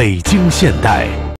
北京现代。